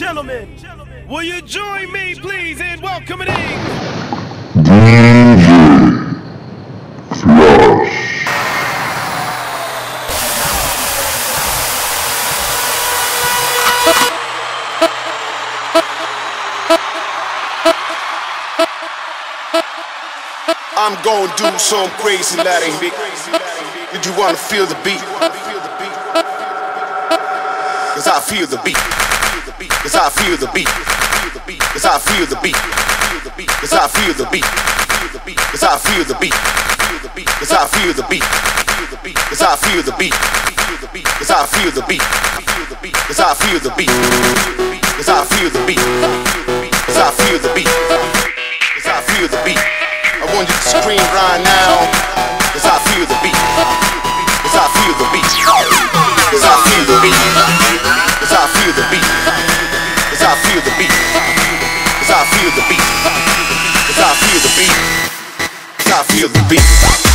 gentlemen, will you join me, please, in welcoming in I'm gonna do some crazy Latin. Did you wanna feel the beat? Cause I feel the beat. Cause I feel the beat. Cause I feel the beat. Cause I feel the beat. Cause I feel the beat. Cause I feel the beat. Cause I feel the beat. Cause I feel the beat. Cause I feel the beat. Cause I feel the beat. Cause I feel the beat. Cause I feel the beat. I want you to scream right now. Cause I feel the beat. Cause I feel the beat. Cause I feel the beat. Cause I feel the beat. Cause I feel the beat. Cause I feel the beat. Cause I feel the beat. Cause I feel the beat.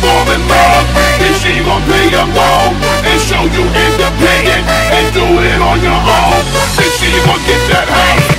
performing wrong. And she gon' pay your wrong And show you independent And do it on your own. And she gon' get that high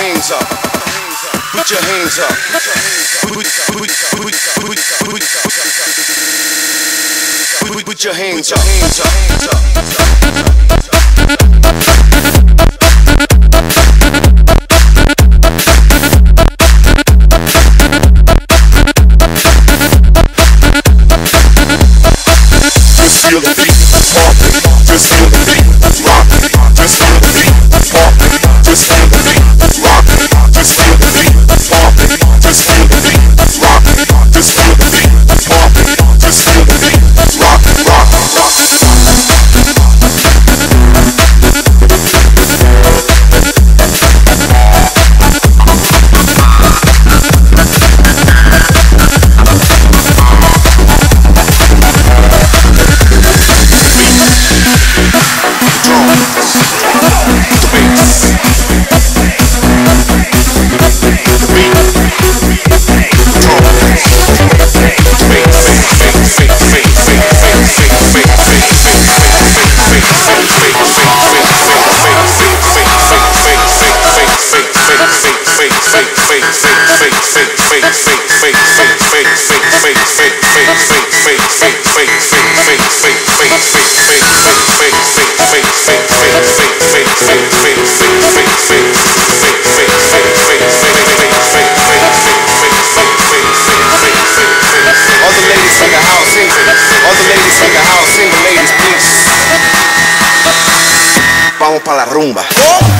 Hands up. Put your hands up. Put, put, put, put, put, put, put your hands up. Hands up. Hands up. Vamos para la rumba.